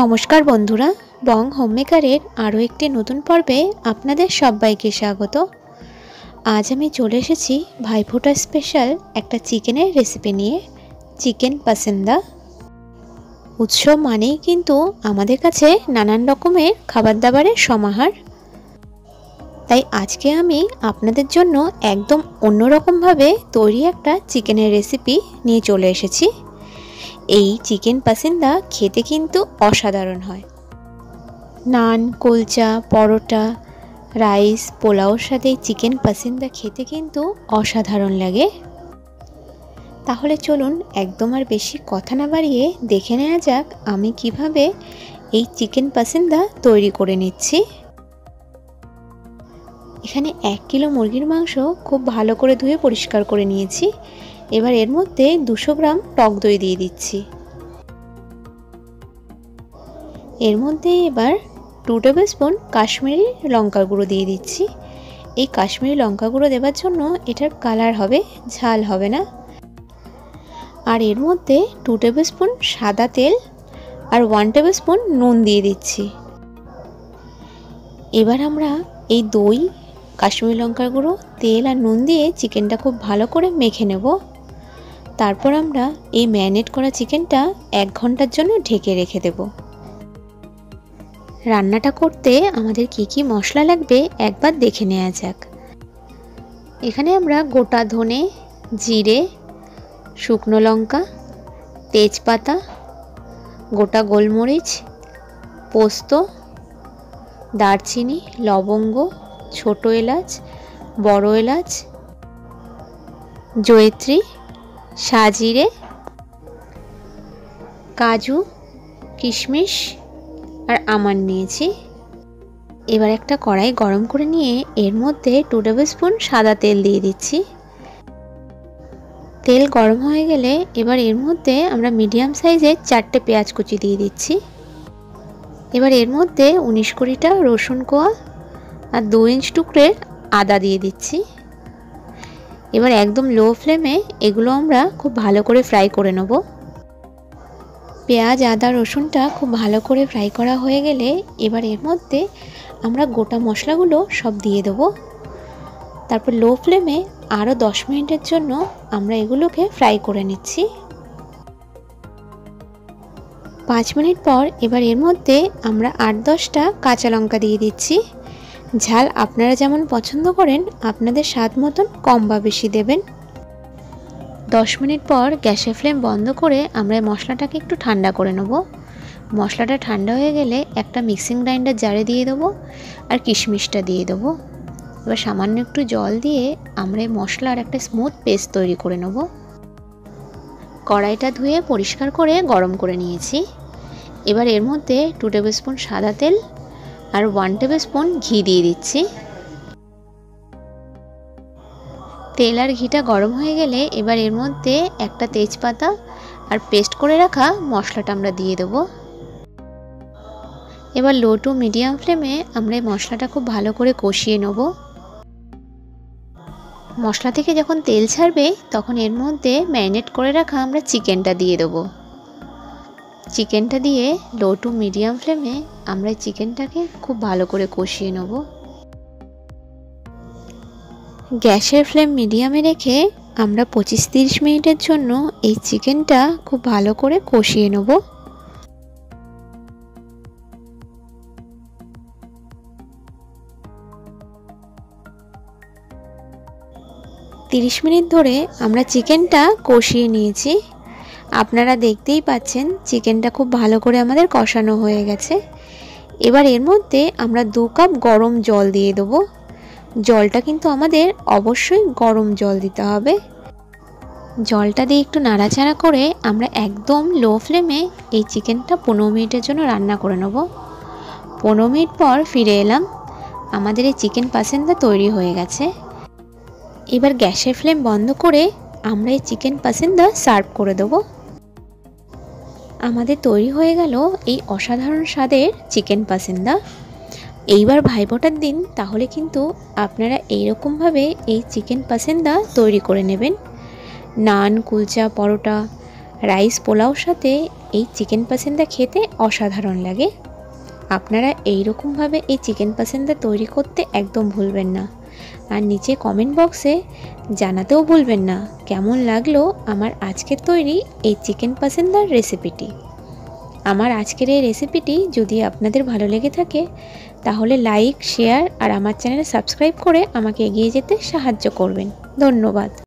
নমস্কার বন্ধুরা, বং হোমমেকারের আরও একটি নতুন পর্বে আপনাদের সবাইকে স্বাগত। আজ আমি চলে এসেছি ভাইফোঁটা স্পেশাল একটা চিকেনের রেসিপি নিয়ে, চিকেন পাসেন্দা। উৎসব মানেই কিন্তু আমাদের কাছে নানান রকমের খাবার দাবারের সমাহার। তাই আজকে আমি আপনাদের জন্য একদম অন্যরকমভাবে তৈরি একটা চিকেনের রেসিপি নিয়ে চলে এসেছি। এই চিকেন পাসিন্দা খেতে কিন্তু অসাধারণ হয়। নান, কুলচা, পরোটা, রাইস, পোলাওর সাথে চিকেন পাসিন্দা খেতে কিন্তু অসাধারণ লাগে। তাহলে চলুন একদম আর বেশি কথা না বাড়িয়ে দেখে নেওয়া যাক আমি কীভাবে এই চিকেন পাসিন্দা তৈরি করে নিচ্ছি। এখানে এক কিলো মুরগির মাংস খুব ভালো করে ধুয়ে পরিষ্কার করে নিয়েছি। এবার এর মধ্যে দুশো গ্রাম টক দই দিয়ে দিচ্ছি। এর মধ্যে এবার টু টেবিল স্পুন কাশ্মীরি লঙ্কার গুঁড়ো দিয়ে দিচ্ছি। এই কাশ্মীরি লঙ্কা গুঁড়ো দেওয়ার জন্য এটার কালার হবে, ঝাল হবে না। আর এর মধ্যে টু টেবিল স্পুন সাদা তেল আর ওয়ান টেবিল স্পুন নুন দিয়ে দিচ্ছি। এবার আমরা এই দই, কাশ্মীরি লঙ্কার গুঁড়ো, তেল আর নুন দিয়ে চিকেনটা খুব ভালো করে মেখে নেব। তারপর আমরা এই ম্যারিনেট করা চিকেনটা এক ঘণ্টার জন্য ঢেকে রেখে দেব। রান্নাটা করতে আমাদের কি কি মশলা লাগবে একবার দেখে নেওয়া যাক। এখানে আমরা গোটা ধনে, জিরে, শুকনো লঙ্কা, তেজপাতা, গোটা গোলমরিচ, পোস্ত, দারচিনি, লবঙ্গ, ছোট এলাচ, বড় এলাচ, জয়ত্রী সাজিরে, কাজু, কিশমিশ আর আমার নিয়েছি। এবার একটা কড়াই গরম করে নিয়ে এর মধ্যে টু টেবিল স্পুন সাদা তেল দিয়ে দিচ্ছি। তেল গরম হয়ে গেলে এবার এর মধ্যে আমরা মিডিয়াম সাইজের চারটে পেঁয়াজ কুচি দিয়ে দিচ্ছি। এবার এর মধ্যে উনিশ কুড়িটা রসুন কোয়া আর দু ইঞ্চ টুকরের আদা দিয়ে দিচ্ছি। এবার একদম লো ফ্লেমে এগুলো আমরা খুব ভালো করে ফ্রাই করে নেব। পেঁয়াজ, আদা, রসুনটা খুব ভালো করে ফ্রাই করা হয়ে গেলে এবার এর মধ্যে আমরা গোটা মশলাগুলো সব দিয়ে দেব। তারপর লো ফ্লেমে আরও দশ মিনিটের জন্য আমরা এগুলোকে ফ্রাই করে নিচ্ছি। পাঁচ মিনিট পর এবার এর মধ্যে আমরা আট দশটা কাঁচা লঙ্কা দিয়ে দিচ্ছি। ঝাল আপনারা যেমন পছন্দ করেন, আপনাদের স্বাদ মতন কম বা বেশি দেবেন। দশ মিনিট পর গ্যাসের ফ্লেম বন্ধ করে আমরা মশলাটাকে একটু ঠান্ডা করে নেব। মশলাটা ঠান্ডা হয়ে গেলে একটা মিক্সিং গ্রাইন্ডার জারে দিয়ে দেবো আর কিশমিশটা দিয়ে দেবো। এবার সামান্য একটু জল দিয়ে আমরা এই মশলার একটা স্মুথ পেস্ট তৈরি করে নেব। কড়াইটা ধুয়ে পরিষ্কার করে গরম করে নিয়েছি। এবার এর মধ্যে টু টেবিল স্পুন সাদা তেল আর ওয়ান টেবিল স্পুন ঘি দিয়ে দিচ্ছি। তেল আর ঘিটা গরম হয়ে গেলে এবার এর মধ্যে একটা তেজপাতা আর পেস্ট করে রাখা মশলাটা আমরা দিয়ে দেবো। এবার লো টু মিডিয়াম ফ্লেমে আমরা এই মশলাটা খুব ভালো করে কষিয়ে নেব। মশলা থেকে যখন তেল ছাড়বে, তখন এর মধ্যে ম্যারিনেট করে রাখা আমরা চিকেনটা দিয়ে দেবো। চিকেনটা দিয়ে লো টু মিডিয়াম ফ্লেমে আমরা চিকেনটাকে খুব ভালো করে কষিয়ে নেব। গ্যাসের ফ্লেম মিডিয়ামে রেখে আমরা পঁচিশ তিরিশ মিনিটের জন্য এই চিকেনটা খুব ভালো করে কষিয়ে নেব। তিরিশ মিনিট ধরে আমরা চিকেনটা কষিয়ে নিয়েছি। আপনারা দেখতেই পাচ্ছেন চিকেনটা খুব ভালো করে আমাদের কষানো হয়ে গেছে। এবার এর মধ্যে আমরা দু কাপ গরম জল দিয়ে দেবো। জলটা কিন্তু আমাদের অবশ্যই গরম জল দিতে হবে। জলটা দিয়ে একটু নাড়াচাড়া করে আমরা একদম লো ফ্লেমে এই চিকেনটা পনেরো মিনিটের জন্য রান্না করে নেব। পনেরো মিনিট পর ফিরে এলাম। আমাদের এই চিকেন পাসেন্দা তৈরি হয়ে গেছে। এবার গ্যাসের ফ্লেম বন্ধ করে আমরা এই চিকেন পাসেন্দা সার্ভ করে দেবো। আমাদের তৈরি হয়ে গেল এই অসাধারণ স্বাদের চিকেন পাসিন্দা। এইবার ভাইফোঁটার দিন, তাহলে কিন্তু আপনারা এইরকমভাবে এই চিকেন পাসেন্দা তৈরি করে নেবেন। নান, কুলচা, পরোটা, রাইস, পোলাওর সাথে এই চিকেন পাসেন্দা খেতে অসাধারণ লাগে। আপনারা এই রকমভাবে এই চিকেন পাসেন্দা তৈরি করতে একদম ভুলবেন না। আর নিচে কমেন্ট বক্সে জানাতেও ভুলবেন না কেমন লাগল আমার আজকের তৈরি এই চিকেন পাসেন্দার রেসিপিটি আমার আজকের এই রেসিপিটি যদি আপনাদের ভালো লেগে থাকে, তাহলে লাইক শেয়ার আর আমার চ্যানেল সাবস্ক্রাইব করে আমাকে এগিয়ে যেতে সাহায্য করবেন। ধন্যবাদ।